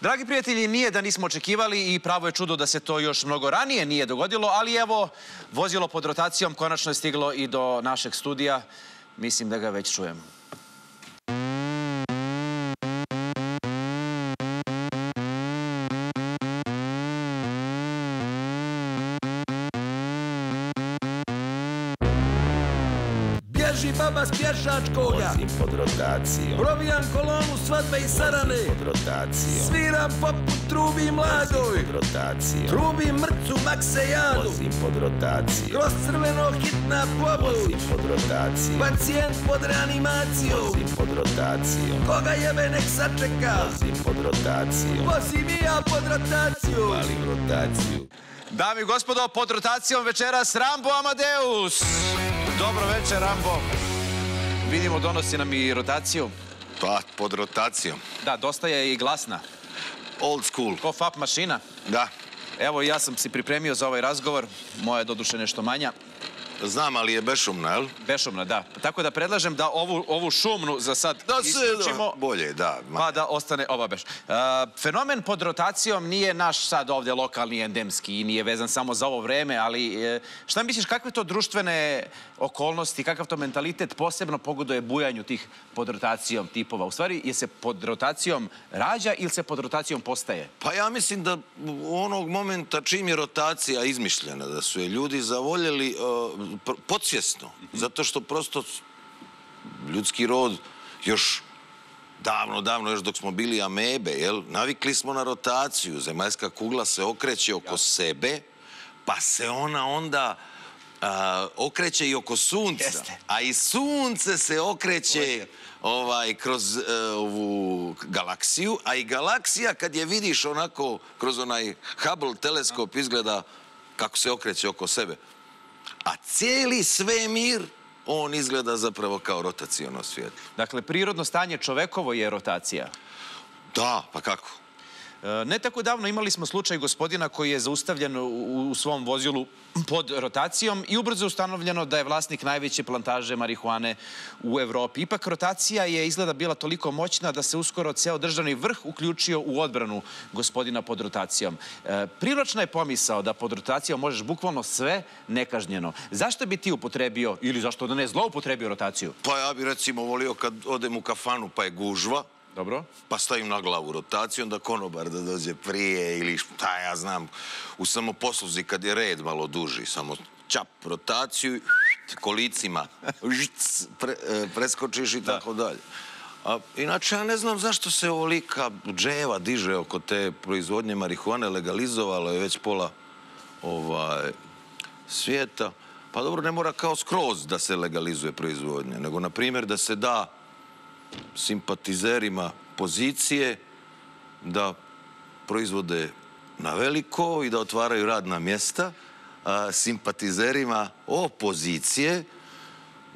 Dragi prijatelji, nije da nismo očekivali i pravo je čudo da se to još mnogo ranije nije dogodilo, ali evo, vozilo pod rotacijom konačno je stiglo i do našeg studija. Mislim da ga već čujem. Baba s pješačkoga. Vozim pod rotacijom, Probijam kolonu svadbe i sarane. Pod rotacijom, Sviram poput trubi mladoj. Pod rotacijom, Trubi mrcu makse jadu vozim pod rotacijom, Kroz crveno hitna pomoć vozim pod rotacijom, Pacijent pod reanimacijom. Vozim pod rotacijom, Koga jebe nek sačeka. Vozim pod rotacijom, Vozim i ja pod rotacijom. Palim rotaciju. Dami i gospodo, pod rotacijom večeras Rambo Amadeus. Dobro večer, Rambo. Vidimo, donosi nam i rotaciju. Pa, pod rotacijom. Da, dosta je i glasna. Old school. Ko FAP mašina. Da. Evo, ja sam si pripremio za ovaj razgovor. Moja je doduše nešto manja. Znam, ali je bešumna, jel? Bešumna, da. Tako da predlažem da ovu, ovu šumnu za sad Da se, isključimo. da, bolje, da. ma- Pa da ostane ova beš. Uh, fenomen pod rotacijom nije naš sad ovdje lokalni endemski i nije vezan samo za ovo vreme, ali e, šta misliš, kakve to društvene okolnosti, kakav to mentalitet posebno pogoduje bujanju tih pod rotacijom tipova? U stvari, je se pod rotacijom rađa ili se pod rotacijom postaje? Pa ja mislim da u onog momenta čim je rotacija izmišljena, da su je ljudi zavoljeli uh, pr- podsvjesno, zato što prosto ljudski rod još davno, davno, još dok smo bili amebe, jel, navikli smo na rotaciju, zemaljska kugla se okreće oko sebe, pa se ona onda a, okreće i oko sunca, Jeste. a i sunce se okreće ovaj, kroz e, ovu galaksiju, a i galaksija kad je vidiš onako kroz onaj Hubble teleskop izgleda kako se okreće oko sebe. A cijeli svemir, on izgleda zapravo kao rotacijono svjetlo. Dakle, prirodno stanje čovekovo je rotacija. Da, pa kako? E, Ne tako davno imali smo slučaj gospodina koji je zaustavljen u, svom vozilu pod rotacijom i ubrzo je ustanovljeno da je vlasnik najveće plantaže marihuane u Evropi. Ipak rotacija je izgleda bila toliko moćna da se uskoro ceo državni vrh uključio u odbranu gospodina pod rotacijom. E, privlačna je pomisao da pod rotacijom možeš bukvalno sve nekažnjeno. Zašto bi ti upotrebio ili zašto da ne zloupotrebio rotaciju? Pa ja bi recimo volio kad odem u kafanu pa je gužva, Dobro? pa stavim na glavu rotaciju, onda konobar da dođe prije ili šta ja znam, u samoposluzi kad je red malo duži, samo čap rotaciju, kolicima, žic, pre, e, preskočiš i tako dalje. A, inače, ja ne znam zašto se ovolika dževa diže oko te proizvodnje marihuane, legalizovalo je već pola ovaj, svijeta. Pa dobro, ne mora kao skroz da se legalizuje proizvodnja, nego, na primjer, da se da simpatizerima pozicije da proizvode na veliko i da otvaraju radna mjesta, simpatizerima opozicije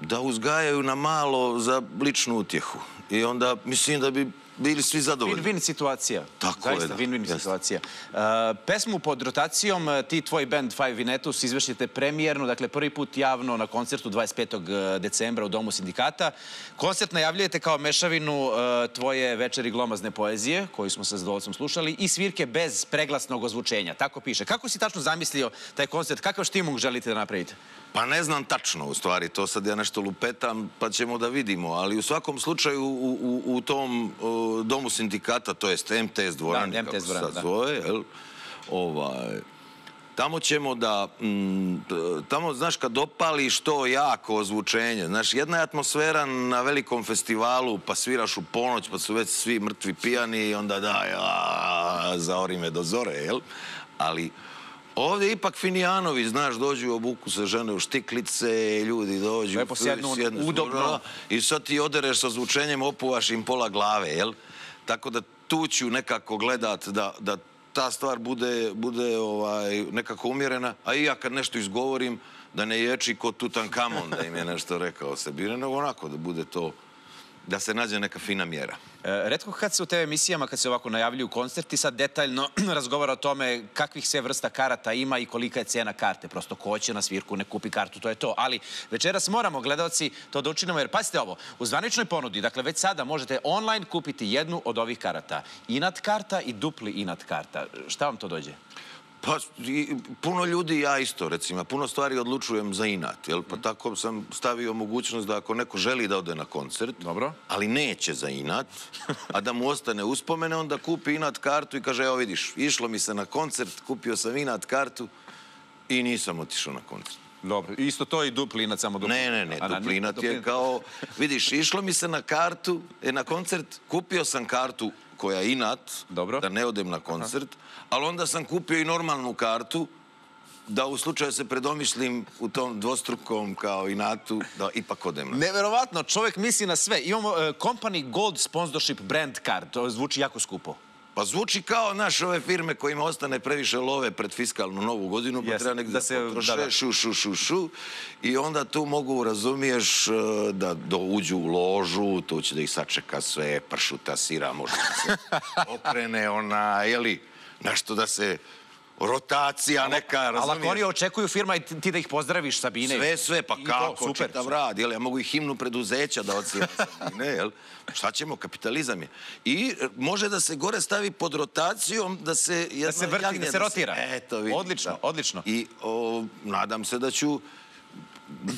da uzgajaju na malo za ličnu utjehu. I onda mislim da bi bili svi zadovoljni. Win-win situacija. Tako je, Zaista, da. win-win situacija. Uh, pesmu pod rotacijom uh, ti tvoj band Five Vinetus izvršite premijernu, dakle prvi put javno na koncertu 25. decembra u Domu sindikata. Koncert najavljujete kao mešavinu uh, tvoje večeri glomazne poezije, koju smo sa zadovoljstvom slušali, i svirke bez preglasnog ozvučenja. Tako piše. Kako si tačno zamislio taj koncert? Kakav štimung želite da napravite? Pa ne znam tačno u stvari, to sad ja nešto lupetam, pa ćemo da vidimo, ali u svakom slučaju u, u, u tom uh, domu sindikata, to jest MTS dvorani, Da, MTS kako se dvorani, da. zove, jel? Ovaj, tamo ćemo da, mm, tamo, znaš, kad opališ to jako ozvučenje, znaš, jedna je atmosfera na velikom festivalu, pa sviraš u ponoć, pa su već svi mrtvi pijani i onda da, zaori me do zore, jel? Ali Ovdje ipak Finijanovi, znaš, dođu obuku se žene u štiklice, ljudi dođu... Lepo sjednu udobno. I sad ti odereš sa zvučenjem, opuvaš im pola glave, jel? Tako da tu ću nekako gledat da, da ta stvar bude, bude ovaj, nekako umjerena, a i ja kad nešto izgovorim, da ne ječi ko Tutankamon da im je nešto rekao sebi, nego onako da bude to da se nađe neka fina mjera. E, Redko kad se u TV emisijama, kad se ovako najavljuju koncerti, sad detaljno razgovara o tome kakvih sve vrsta karata ima i kolika je cena karte. Prosto ko će na svirku ne kupi kartu, to je to. Ali večeras moramo, gledalci, to da učinimo, jer pazite ovo, u zvaničnoj ponudi, dakle već sada možete online kupiti jednu od ovih karata. Inat karta i dupli inat karta. Šta vam to dođe? Pa, i, puno ljudi, ja isto, recimo, puno stvari odlučujem za inat, jel? Pa tako sam stavio mogućnost da ako neko želi da ode na koncert, Dobro. ali neće za inat, a da mu ostane uspomene, onda kupi inat kartu i kaže, evo vidiš, išlo mi se na koncert, kupio sam inat kartu i nisam otišao na koncert. Dobro. Isto to i dupli inat, samo dupli. Ne, ne, ne, duplinat dupli je kao, vidiš, išlo mi se na kartu, e, na koncert, kupio sam kartu koja je inat, Dobro. da ne odem na koncert, ali onda sam kupio i normalnu kartu, da u slučaju se predomislim u tom dvostrukom kao inatu, da ipak odem Neverovatno, čovjek misli na sve. Imamo uh, Company Gold Sponsorship Brand Card. To zvuči jako skupo. Pa zvuči kao naš ove firme kojima ostane previše love pred fiskalnu novu godinu, pa treba negdje da da se- se potroše, da, da. šu, šu, šu, šu. I onda tu mogu, razumiješ, e, da do, uđu u ložu, tu će da ih sačeka sve, pršuta, sira, možda da se okrene ona, jeli, nešto da se rotacija neka, Ali ako razumiješ? oni očekuju firma i ti da ih pozdraviš, Sabine. Sve, sve, pa to, kako, super, čitav rad, jel? Ja mogu i himnu preduzeća da ocijem ne, jel? Šta ćemo, kapitalizam je. I e, može da se gore stavi pod rotacijom, da se jedno se vrti, jagnje, da se rotira. Eto, vidiš, Odlično, da. odlično. I o, nadam se da ću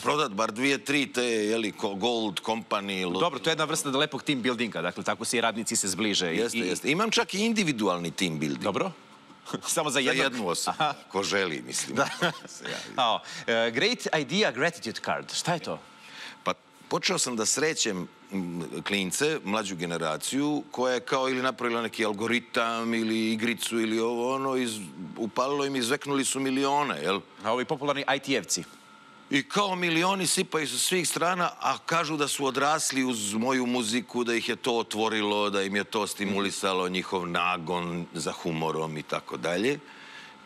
prodat bar dvije, tri te, jeli, Gold Company. Dobro, to je jedna vrsta lepog team buildinga, dakle tako se i radnici se zbliže. Jeste, i- jeste. Imam čak i individualni team building. Dobro. Samo za Za jednog. jednu osobu, ko želi, mislim. Da. Ao, e, great idea gratitude card. Šta je to? Pa počeo sam da srećem klince, mlađu generaciju, koja je kao ili napravila neki algoritam ili igricu ili ovo ono, iz, upalilo im i zveknuli su milione, jel? A ovi popularni IT-evci. I kao milioni sipaju sa svih strana, a kažu da su odrasli uz moju muziku, da ih je to otvorilo, da im je to stimulisalo njihov nagon za humorom i tako dalje.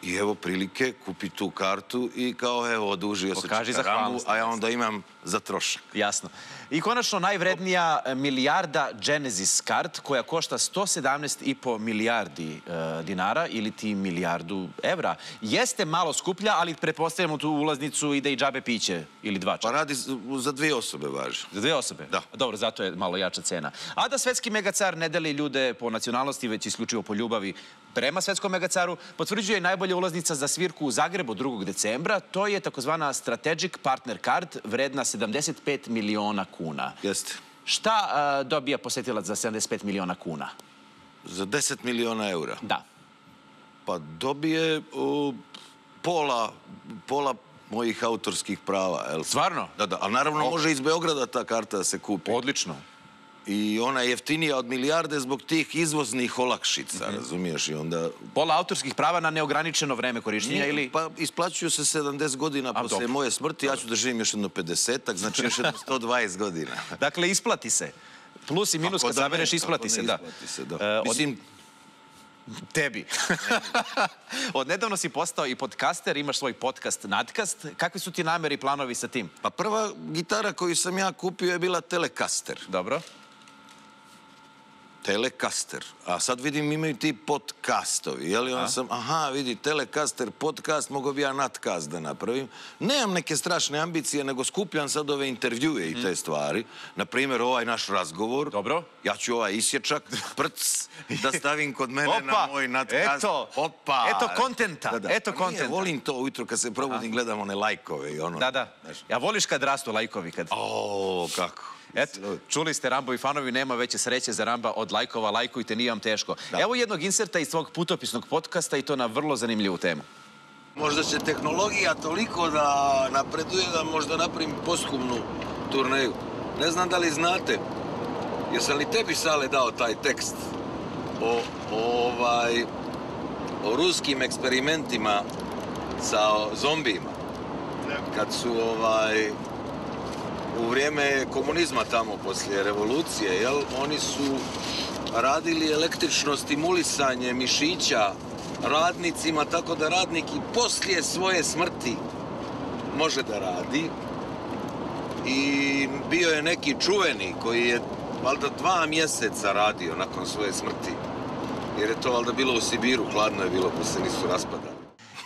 I evo prilike, kupi tu kartu i kao evo odužio se čekaramu, a ja onda imam za trošak. Jasno. I konačno najvrednija e, milijarda Genesis kart koja košta 117,5 milijardi e, dinara ili ti milijardu evra. Jeste malo skuplja, ali pretpostavljamo tu ulaznicu ide i džabe piće ili dva Pa čak. radi za dvije osobe važi. Za dve osobe? Da. Dobro, zato je malo jača cena. A da svetski megacar ne deli ljude po nacionalnosti, već isključivo po ljubavi prema svetskom megacaru, potvrđuje najbolja ulaznica za svirku u Zagrebu 2. decembra. To je takozvana Strategic Partner Card vredna 75 miliona kuna. Jeste. Šta a, dobija posetilac za 75 miliona kuna? Za 10 miliona eura. Da. Pa dobije o, pola, pola mojih autorskih prava. Jel? Stvarno? Da, da. Ali naravno O. može iz Beograda ta karta da se kupi. Odlično. I ona je jeftinija od milijarde zbog tih izvoznih olakšica, razumiješ? I onda... Pola autorskih prava na neograničeno vreme korišćenja ili... Pa isplaćuju se 70 godina A, posle dobro. moje smrti, ja ću da živim još jedno 50-ak, znači još jedno 120 godina. Dakle, isplati se. Plus i minus Kako kad da sabereš, kako isplati se, da. se, da. E, od- Mislim, Tebi. Od nedavno si postao i podcaster, imaš svoj podcast Nadkast. Kakvi su ti nameri i planovi sa tim? pa prva gitara koju sam ja kupio je bila Telecaster. Dobro. Telecaster. A sad vidim imaju ti podcastovi. Je li onda sam, aha, vidi, Telecaster, podcast, mogu bi ja nadcast da napravim. Nemam neke strašne ambicije, nego skupljam sad ove intervjue i te stvari. Naprimjer, ovaj naš razgovor. Dobro. Ja ću ovaj isječak, prc, da stavim kod mene na moj nadcast. eto, Opa. eto kontenta, eto Pa nije, kontenta. volim to ujutro kad se probudim, gledam one lajkove i ono. Da, da. Znaš. Ja voliš kad rastu lajkovi, kad... O, kako. Eto, čuli ste Rambovi fanovi, nema veće sreće za Ramba od lajkova, lajkujte, nije vam teško. Evo jednog inserta iz svog putopisnog podcasta i to na vrlo zanimljivu temu. Možda će tehnologija toliko da napreduje da možda napravim posthumnu turneju. Ne znam da li znate, jesam li tebi Sale dao taj tekst o, o, ovaj, o ruskim eksperimentima sa zombijima? Kad su ovaj, u vrijeme komunizma tamo poslije revolucije, jel, oni su radili električno stimulisanje mišića radnicima tako da radnik i poslije svoje smrti može da radi. I bio je neki čuveni koji je valjda dva mjeseca radio nakon svoje smrti. Jer je to valjda bilo u Sibiru, hladno je bilo, pa se nisu raspadali.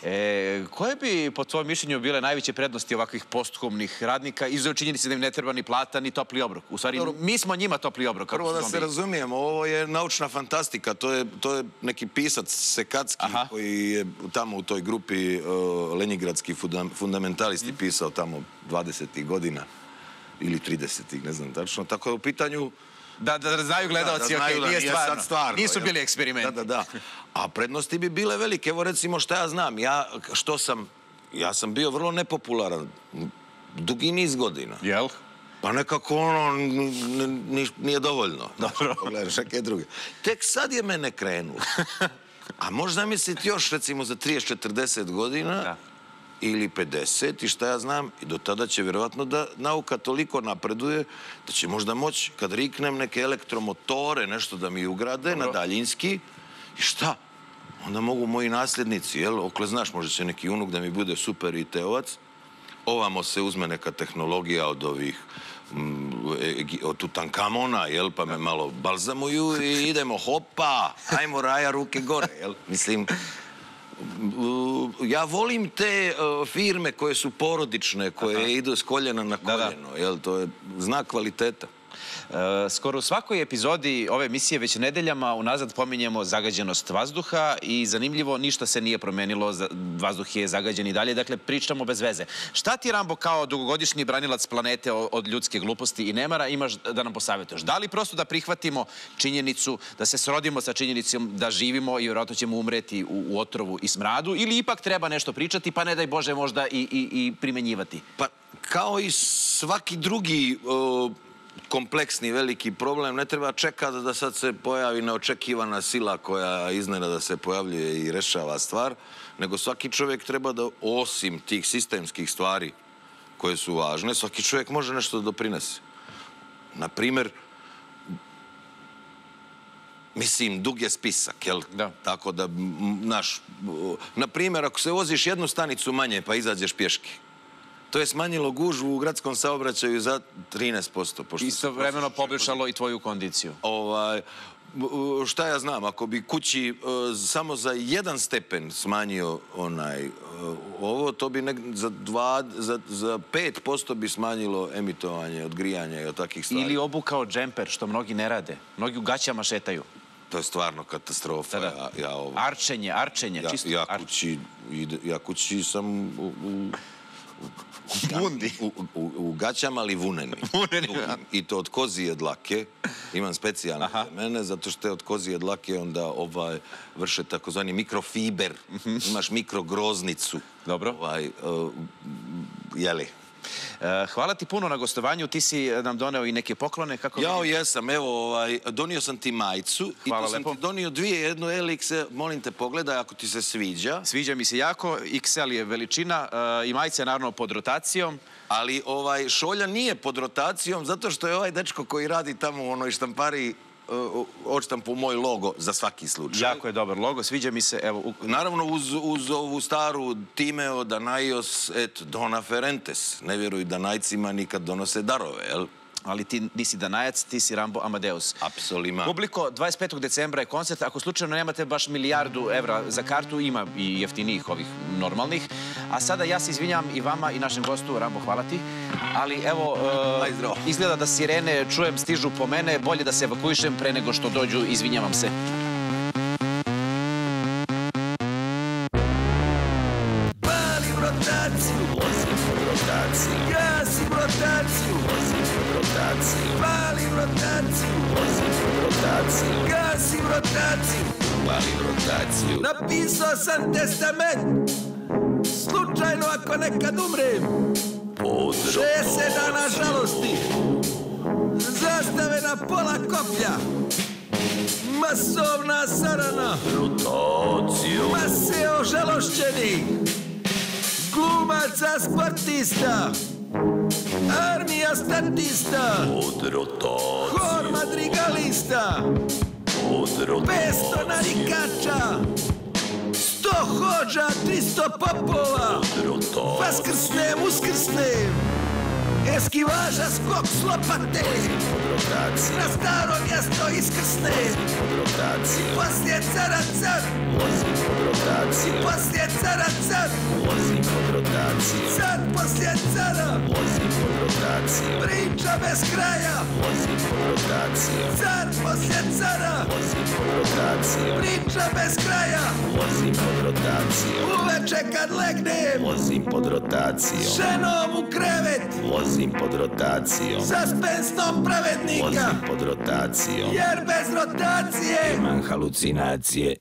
E, koje bi, po tvojom mišljenju, bile najveće prednosti ovakvih posthumnih radnika izuzev činjenice da im ne treba ni plata, ni topli obrok? U stvari, mi smo njima topli obrok. Prvo da se razumijemo, ovo je naučna fantastika, to je, to je neki pisac Sekacki Aha. koji je tamo u toj grupi uh, Lenjigradski funda- fundamentalisti pisao tamo 20. godina ili 30. ne znam tačno. Tako je u pitanju Da, da znaju gledalci, da, da znaju da nije stvarno. sad stvarno, Nisu bili eksperimenti. Da, da, da. A prednosti bi bile velike. Evo recimo šta ja znam. Ja što sam, ja sam bio vrlo nepopularan dugi niz godina. Jel? Pa nekako ono nije dovoljno. Dobro. Pogledaš neke druge. Tek sad je mene krenulo. A možda misliti još recimo za 30-40 godina Da. Ili 50 i šta ja znam i do tada će vjerovatno da nauka toliko napreduje da će možda moći kad riknem neke elektromotore, nešto da mi ugrade na daljinski i šta? Onda mogu moji nasljednici, jel? Okle znaš, možda će neki unuk da mi bude super i teovac. Ovamo se uzme neka tehnologija od ovih mm, e- od Tutankamona, jel, pa me malo balzamuju i idemo, hopa, ajmo raja ruke gore, jel? Mislim, ja volim te uh, firme koje su porodične, koje idu s koljena na Da, da. koljeno, jel, to je znak kvaliteta. E, skoro u svakoj epizodi ove emisije već nedeljama unazad pominjemo zagađenost vazduha i zanimljivo ništa se nije promenilo, vazduh je zagađen i dalje, dakle pričamo bez veze. Šta ti Rambo kao dugogodišnji branilac planete od ljudske gluposti i nemara imaš da nam posavetuješ? Da li prosto da prihvatimo činjenicu, da se srodimo sa činjenicom da živimo i vjerojatno ćemo umreti u, otrovu i smradu ili ipak treba nešto pričati pa ne daj Bože možda i, i, i primenjivati? Pa kao i svaki drugi kompleksni veliki problem, ne treba čekati da sad se pojavi neočekivana sila koja iznenada se pojavljuje i rešava stvar, nego svaki čovjek treba da osim tih sistemskih stvari koje su važne, svaki čovjek može nešto da doprinese. Na primjer, Mislim, dug je spisak, jel? Da. Tako da, naš, na primjer, ako se voziš jednu stanicu manje pa izađeš pješke, to je smanjilo gužvu u gradskom saobraćaju za 13%. Pošto Istovremeno poboljšalo i tvoju kondiciju. Ovaj, šta ja znam, ako bi kući e, samo za jedan stepen smanjio onaj e, ovo, to bi nek, za, dva, za, za 5% bi smanjilo emitovanje od grijanja i od takih stvari. Ili obukao džemper, što mnogi ne rade. Mnogi u gaćama šetaju. To je stvarno katastrofa. Da, da. Ja, ja, ovo, Arčenje, arčenje, ja, čisto ja, kući, ja kući sam u, u bundi. U, u, u gaćama, ali vuneni. Vuneni, da. I to od kozije dlake. Imam specijalno Aha. za mene, zato što je od kozije dlake onda ovaj, vrše takozvani mikrofiber. Imaš mikrogroznicu. Dobro. Ovaj, uh, jeli. E, hvala ti puno na gostovanju. Ti si e, nam doneo i neke poklone. Kako Jao, jesam, evo, ovaj, donio sam ti majicu i to sam ti donio dvije, jednu LX, molim te pogledaj ako ti se sviđa. Sviđa mi se jako. XL je veličina i majica je naravno pod rotacijom. Ali ovaj šolja nije pod rotacijom zato što je ovaj dečko koji radi tamo u onoj štampari odštampu moj logo za svaki slučaj. Jako je dobar logo. Sviđa mi se. Evo, Naravno uz, uz ovu staru Timeo Danaios et Dona Ferentes. Ne vjeruj Danajcima nikad donose darove, jel? Ali ti nisi Danajac, ti si Rambo Amadeus. Apsolima. Publiko, 25. decembra je koncert. Ako slučajno nemate baš milijardu evra za kartu, ima i jeftinijih ovih normalnih. A sada ja se izvinjam i vama i našem gostu, Rambo, hvala ti. Ali evo, e, izgleda da sirene, čujem, stižu po mene. Bolje da se evakuišem pre nego što dođu. Izvinjavam se. Palim rotaciju, Vozim rotaciju, gasim rotaciju, vozim rotaciju, palim rotaciju, pod rotaciju, gasim rotaciju. palim rotaciju, Napisao sam testament, slučajno ako nekad umrem, 60 dana žalosti, zastave na pola koplja, masovna sarana, rotaciju, mase ožalošćenih, glumaca sportista, Armija statista, od rotacije, hor madrigalista, od rotacije, 500 narikača, 100 hođa, 300 popova, od rotacije, vas krsnem, uskrsnem. Eskivaža skok s lopate. Na staro mjesto iskrsne. Poslije cara car. Poslije cara car. Car poslije cara. Vozim pod rotacijom, Priča bez kraja. Vozim pod rotacijom, Car poslije cara. Vozim pod rotacijom, Priča bez kraja. Vozim pod rotacijom, Uveče kad legnem. Vozim pod rotacijom, Ženom u krevet. Vozim pod rotacijom, Suspensnom pravednika. Vozim pod rotacijom, Jer bez rotacije imam halucinacije,